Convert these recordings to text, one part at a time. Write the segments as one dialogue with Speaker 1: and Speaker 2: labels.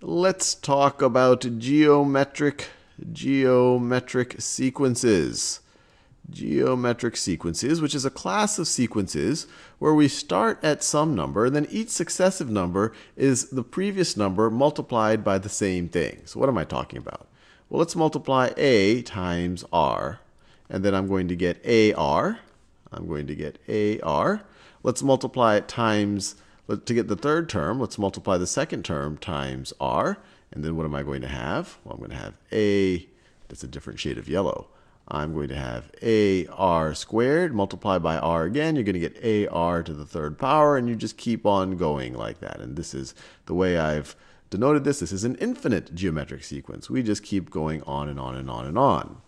Speaker 1: let's talk about geometric geometric sequences. Geometric sequences, which is a class of sequences where we start at some number, and then each successive number is the previous number multiplied by the same thing. So what am I talking about? Well, let's multiply a times r, and then I'm going to get ar. I'm going to get ar. Let's multiply it times to get the third term, let's multiply the second term times r. And then what am I going to have? Well, I'm going to have a, that's a different shade of yellow. I'm going to have ar squared multiplied by r again. You're going to get ar to the third power, and you just keep on going like that. And this is the way I've denoted this. This is an infinite geometric sequence. We just keep going on and on and on and on.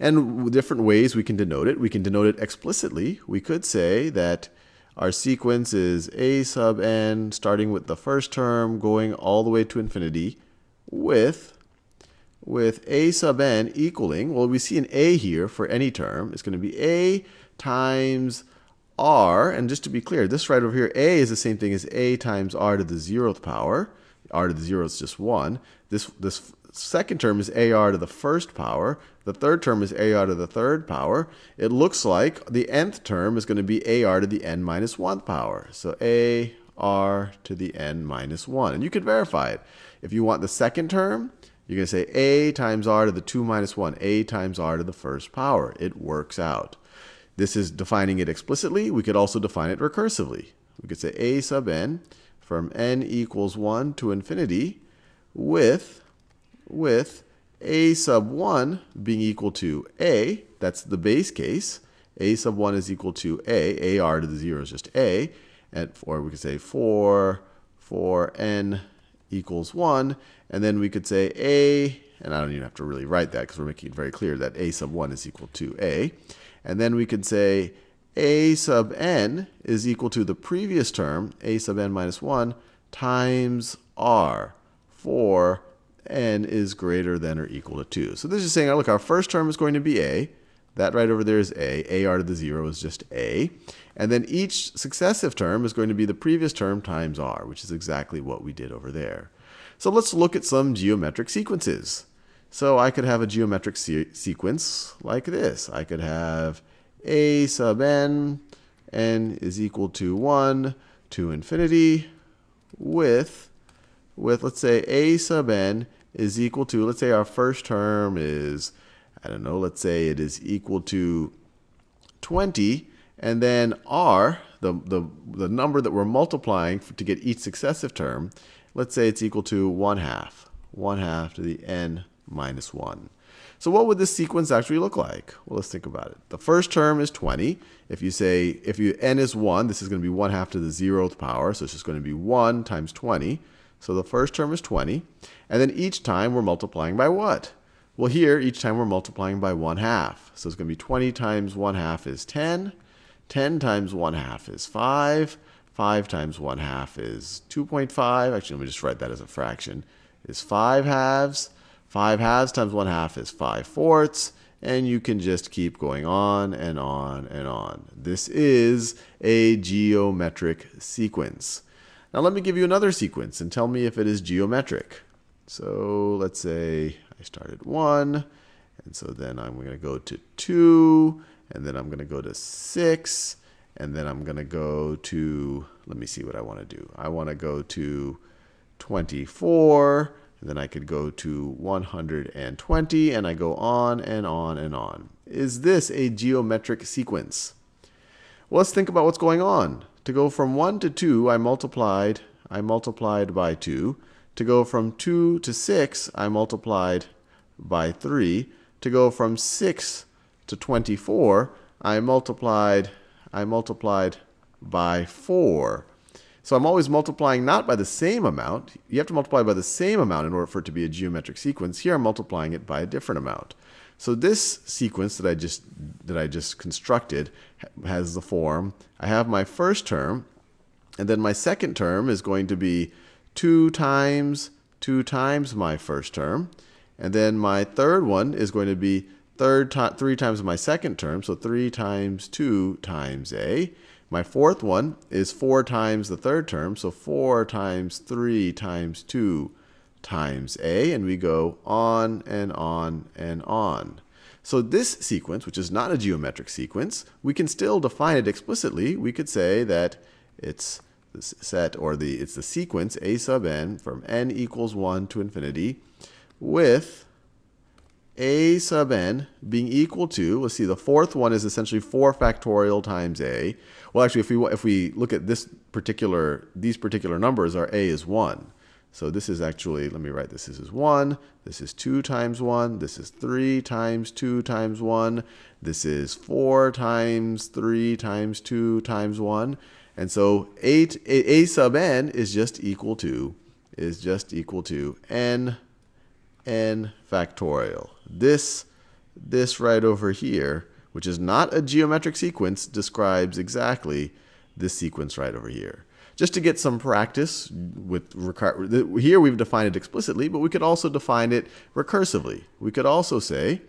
Speaker 1: And different ways we can denote it. We can denote it explicitly. We could say that our sequence is a sub n, starting with the first term, going all the way to infinity, with, with a sub n equaling, well, we see an a here for any term. It's going to be a times r, and just to be clear, this right over here, a is the same thing as a times r to the zeroth power. r to the zeroth is just 1. This, this second term is ar to the first power. The third term is ar to the third power. It looks like the nth term is going to be ar to the n 1 power. So ar to the n minus 1. And you can verify it. If you want the second term, you're going to say a times r to the 2 minus 1, a times r to the first power. It works out. This is defining it explicitly. We could also define it recursively. We could say a sub n from n equals 1 to infinity with with a sub 1 being equal to a, that's the base case. a sub 1 is equal to a, ar to the 0 is just a, and, or we could say 4, 4n equals 1, and then we could say a, and I don't even have to really write that because we're making it very clear that a sub 1 is equal to a. And then we could say a sub n is equal to the previous term, a sub n minus 1, times r, for n is greater than or equal to 2. So this is saying, look, our first term is going to be a. That right over there is a. a r to the 0 is just a. And then each successive term is going to be the previous term times r, which is exactly what we did over there. So let's look at some geometric sequences. So I could have a geometric se sequence like this. I could have a sub n, n is equal to 1 to infinity with with let's say a sub n is equal to, let's say our first term is, I don't know, let's say it is equal to 20, and then r, the, the, the number that we're multiplying to get each successive term, let's say it's equal to 1 half, 1 half to the n minus 1. So what would this sequence actually look like? Well, let's think about it. The first term is 20. If you say, if you n is 1, this is going to be 1 half to the 0th power, so it's just going to be 1 times 20. So the first term is 20. And then each time we're multiplying by what? Well, here, each time we're multiplying by 1 half. So it's going to be 20 times 1 half is 10. 10 times 1 half is 5. 5 times 1 half is 2.5. Actually, let me just write that as a fraction. Is 5 halves. 5 halves times 1 half is 5 fourths. And you can just keep going on and on and on. This is a geometric sequence. Now let me give you another sequence and tell me if it is geometric. So let's say I start at 1, and so then I'm going to go to 2, and then I'm going to go to 6, and then I'm going to go to, let me see what I want to do. I want to go to 24, and then I could go to 120, and I go on and on and on. Is this a geometric sequence? Well, let's think about what's going on. To go from 1 to 2, I multiplied, I multiplied by 2. To go from 2 to 6, I multiplied by 3. To go from 6 to 24, I multiplied, I multiplied by 4. So I'm always multiplying not by the same amount. You have to multiply by the same amount in order for it to be a geometric sequence. Here I'm multiplying it by a different amount. So this sequence that I just that I just constructed has the form. I have my first term, and then my second term is going to be 2 times 2 times my first term. And then my third one is going to be third to 3 times my second term, so 3 times 2 times a. My fourth one is 4 times the third term, so 4 times 3 times 2 times a, and we go on and on and on. So this sequence, which is not a geometric sequence, we can still define it explicitly. We could say that it's the set or the it's the sequence a sub n from n equals 1 to infinity with a sub n being equal to, let's see, the fourth one is essentially 4 factorial times a. Well, actually, if we, if we look at this particular, these particular numbers, our a is 1. So this is actually, let me write this. This is 1. This is 2 times 1. This is 3 times 2 times 1. This is 4 times 3 times 2 times 1. And so 8, a, a sub n is just equal to, is just equal to n, n factorial. This, this right over here, which is not a geometric sequence, describes exactly this sequence right over here just to get some practice with here we've defined it explicitly, but we could also define it recursively. We could also say,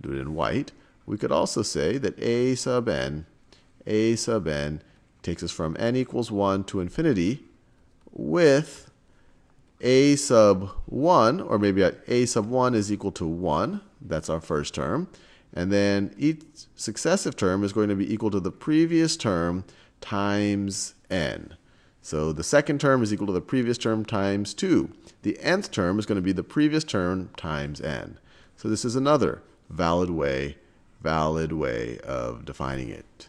Speaker 1: do it in white, we could also say that a sub n, a sub n takes us from n equals 1 to infinity with a sub 1, or maybe a sub 1 is equal to 1. That's our first term. And then each successive term is going to be equal to the previous term times n. So the second term is equal to the previous term times 2. The nth term is going to be the previous term times n. So this is another valid way, valid way of defining it.